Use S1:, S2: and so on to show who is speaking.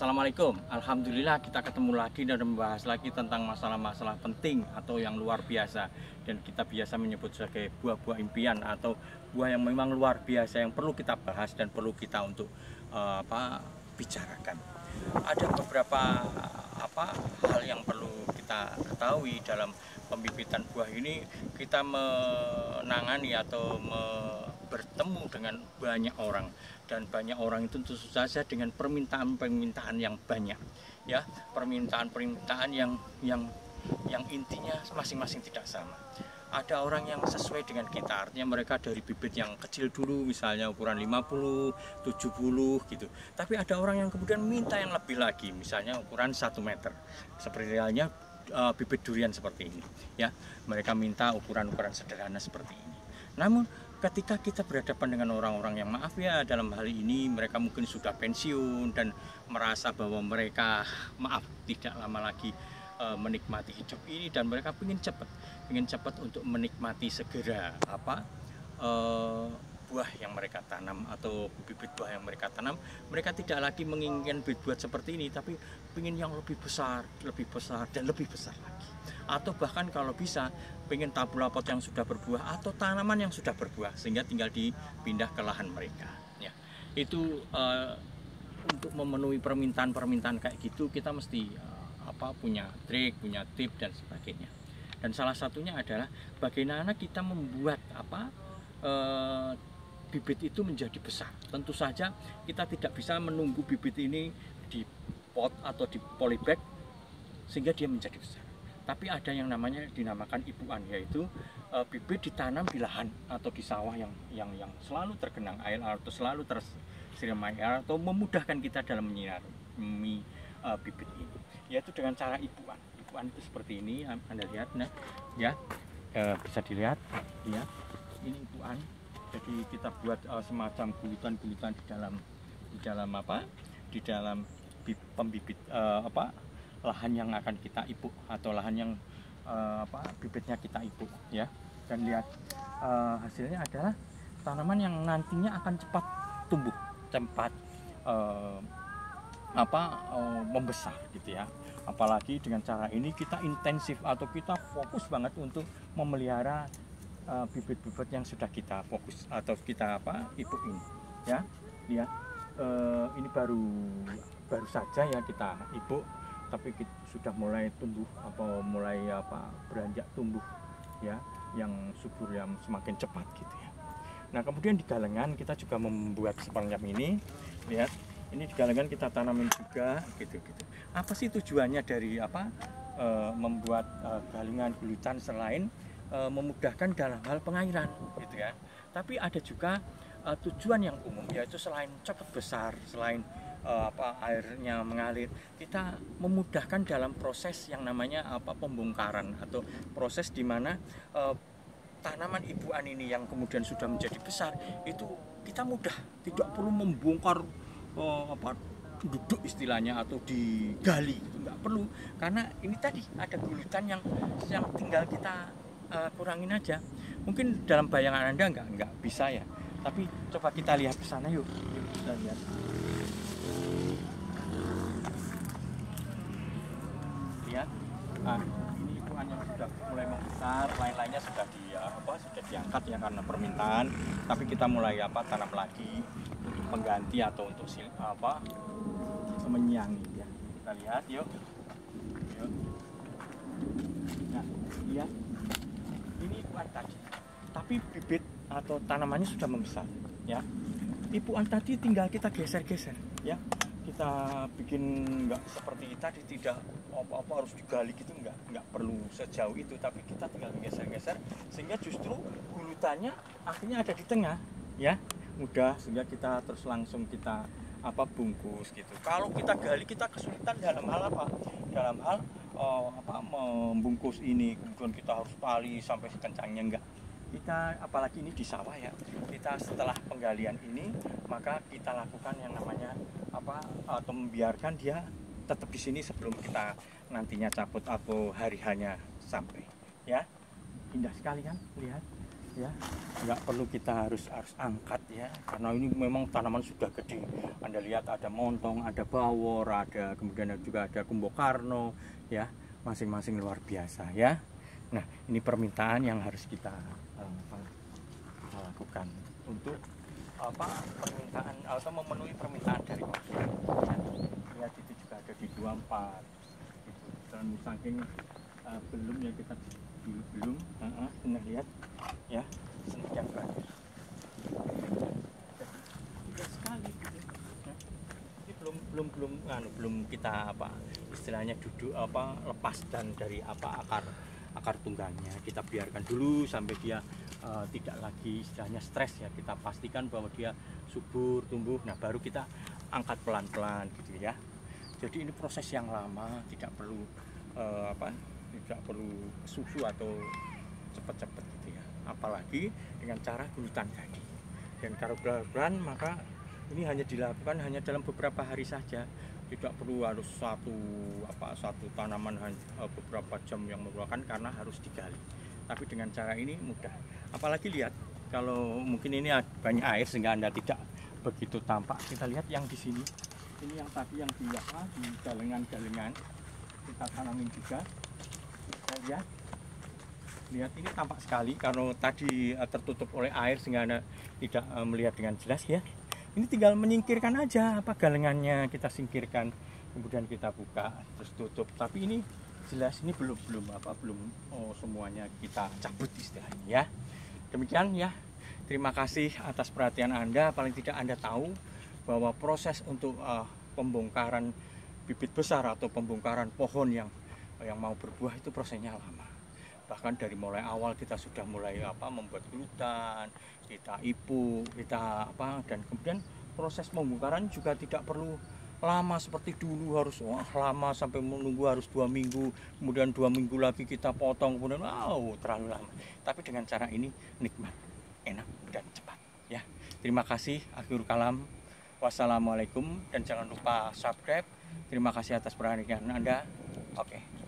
S1: Assalamualaikum. Alhamdulillah kita ketemu lagi dan membahas lagi tentang masalah-masalah penting atau yang luar biasa. Dan kita biasa menyebut sebagai buah-buah impian atau buah yang memang luar biasa yang perlu kita bahas dan perlu kita untuk uh, apa bicarakan. Ada beberapa apa hal yang perlu kita ketahui dalam pembibitan buah ini. Kita menangani atau me bertemu dengan banyak orang. Dan banyak orang itu tentu saja dengan permintaan-permintaan yang banyak ya. Permintaan-permintaan yang yang yang intinya masing-masing tidak sama. Ada orang yang sesuai dengan kita artinya mereka dari bibit yang kecil dulu misalnya ukuran 50 70 gitu. Tapi ada orang yang kemudian minta yang lebih lagi misalnya ukuran 1 meter. Seperti halnya uh, bibit durian seperti ini ya. Mereka minta ukuran-ukuran sederhana seperti ini. Namun ketika kita berhadapan dengan orang-orang yang maaf ya dalam hal ini mereka mungkin sudah pensiun dan merasa bahwa mereka maaf tidak lama lagi e, menikmati hidup ini dan mereka ingin cepat ingin cepat untuk menikmati segera apa e, buah yang mereka tanam atau bibit buah yang mereka tanam mereka tidak lagi menginginkan bibit buah seperti ini tapi ingin yang lebih besar lebih besar dan lebih besar lagi. Atau bahkan kalau bisa pengen tabula pot yang sudah berbuah atau tanaman yang sudah berbuah sehingga tinggal dipindah ke lahan mereka. Ya itu uh, untuk memenuhi permintaan-permintaan kayak gitu kita mesti uh, apa punya trik punya tip dan sebagainya. Dan salah satunya adalah bagaimana kita membuat apa uh, bibit itu menjadi besar. Tentu saja kita tidak bisa menunggu bibit ini di pot atau di polybag sehingga dia menjadi besar. Tapi ada yang namanya dinamakan ibuan yaitu e, bibit ditanam di lahan atau di sawah yang yang yang selalu tergenang air atau selalu tersiram air atau memudahkan kita dalam menyirami e, bibit ini yaitu dengan cara ibuan. Ibuan itu seperti ini Anda lihat nah ya e, bisa dilihat ya ini ibuan jadi kita buat uh, semacam gulutan-gulutan di dalam di dalam apa? Di dalam pembibit uh, apa? Lahan yang akan kita ipuk atau lahan yang uh, apa? Bibitnya kita ipuk ya. Dan lihat uh, hasilnya adalah tanaman yang nantinya akan cepat tumbuh cepat uh, apa? Uh, membesar gitu ya. Apalagi dengan cara ini kita intensif atau kita fokus banget untuk memelihara bibit-bibit uh, yang sudah kita fokus atau kita apa ibu ini ya. Lihat uh, ini baru baru saja ya kita ibu tapi kita sudah mulai tumbuh atau mulai apa beranjak tumbuh ya yang subur yang semakin cepat gitu ya. Nah kemudian di galengan kita juga membuat sepanjang ini lihat. Ini di galengan kita tanamin juga gitu gitu. Apa sih tujuannya dari apa e, membuat e, galengan gulutan selain e, memudahkan dalam hal pengairan gitu ya tapi ada juga e, tujuan yang umum yaitu selain cepat besar selain e, apa airnya mengalir kita memudahkan dalam proses yang namanya apa pembongkaran atau proses di mana e, tanaman ibuan ini yang kemudian sudah menjadi besar itu kita mudah tidak perlu membongkar oh, apa duduk istilahnya atau digali nggak perlu. Karena ini tadi ada gulutan yang yang tinggal kita uh, kurangin aja. Mungkin dalam bayangan anda nggak nggak bisa ya. Tapi coba kita lihat ke sana yuk. Yuk kita lihat. Lihat. Nah, ini yang sudah mulai membesar lain-lainnya sudah di apa sudah diangkat ya karena permintaan. Tapi kita mulai apa tanam lagi untuk pengganti atau untuk sil, apa menyiangi ya. Kita lihat yuk nah lihat ini ibuan tadi. Tapi bibit atau tanamannya sudah membesar ya. Ibuan tadi tinggal kita geser-geser ya. Kita bikin nggak seperti tadi tidak apa-apa harus digali gitu nggak nggak perlu sejauh itu. Tapi kita tinggal geser-geser sehingga justru gulutannya akhirnya ada di tengah ya. Mudah sehingga kita terus langsung kita apa bungkus gitu. Kalau kita gali kita kesulitan dalam hal apa? Dalam hal uh, apa membungkus ini kemudian kita harus tali sampai sekencangnya enggak. Kita apalagi ini di sawah ya kita setelah penggalian ini maka kita lakukan yang namanya apa atau membiarkan dia tetap di sini sebelum kita nantinya cabut atau hari hanya sampai. Ya indah sekali kan lihat ya. Nggak perlu kita harus harus angkat ya karena ini memang tanaman sudah gede. Anda lihat ada montong ada bawor ada kemudian juga ada kumbokarno ya masing-masing luar biasa ya nah ini permintaan yang harus kita uh, lakukan untuk apa permintaan atau memenuhi permintaan dari konsumen ya. itu juga ada di 24 gitu. dan saking uh, belum ya kita belum uh -uh, lihat ya banyak sekali gitu. ini belum belum anu, belum kita apa istilahnya duduk apa lepas dan dari apa akar akar tunggalnya. Kita biarkan dulu sampai dia uh, tidak lagi istilahnya stres ya. Kita pastikan bahwa dia subur tumbuh. Nah baru kita angkat pelan-pelan gitu ya. Jadi ini proses yang lama tidak perlu uh, apa tidak perlu susu atau cepat-cepat gitu ya. Apalagi dengan cara gulutan tadi. Dan kalau pelan maka ini hanya dilakukan hanya dalam beberapa hari saja. Tidak perlu harus satu apa satu tanaman hanya beberapa jam yang mengeluarkan karena harus digali. Tapi dengan cara ini mudah. Apalagi lihat kalau mungkin ini banyak air sehingga anda tidak begitu tampak. Kita lihat yang di sini. Ini yang tadi yang di apa di galengan-galengan. Kita tanamin juga. Kita lihat. Lihat ini tampak sekali. Karena tadi uh, tertutup oleh air sehingga anda tidak uh, melihat dengan jelas ya ini tinggal menyingkirkan aja apa galengannya kita singkirkan. Kemudian kita buka terus tutup. Tapi ini jelas ini belum belum apa belum oh, semuanya kita cabut istilahnya ya. Demikian ya. Terima kasih atas perhatian anda. Paling tidak anda tahu bahwa proses untuk uh, pembongkaran bibit besar atau pembongkaran pohon yang yang mau berbuah itu prosesnya lama bahkan dari mulai awal kita sudah mulai apa membuat gluten kita ipu kita apa dan kemudian proses pembongkaran juga tidak perlu lama seperti dulu harus wah lama sampai menunggu harus dua minggu kemudian dua minggu lagi kita potong kemudian wow terlalu lama. Tapi dengan cara ini nikmat enak dan cepat ya. Terima kasih akhir kalam. Wassalamualaikum dan jangan lupa subscribe. Terima kasih atas perhatian anda. Oke. okay.